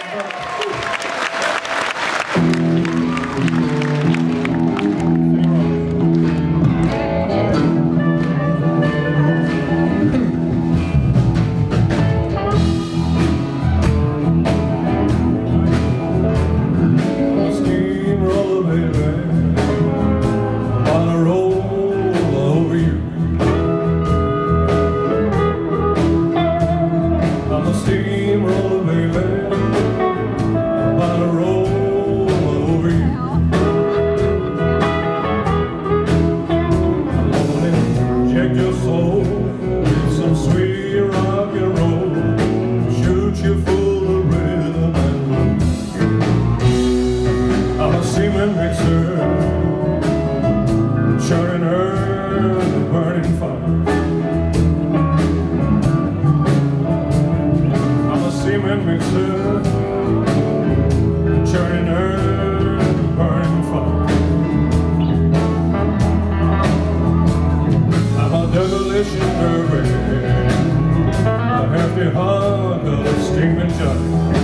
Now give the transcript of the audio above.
Thank you. demon mixer. Churning her, burning fire. I'm a devilish in her I have the of a steaming giant.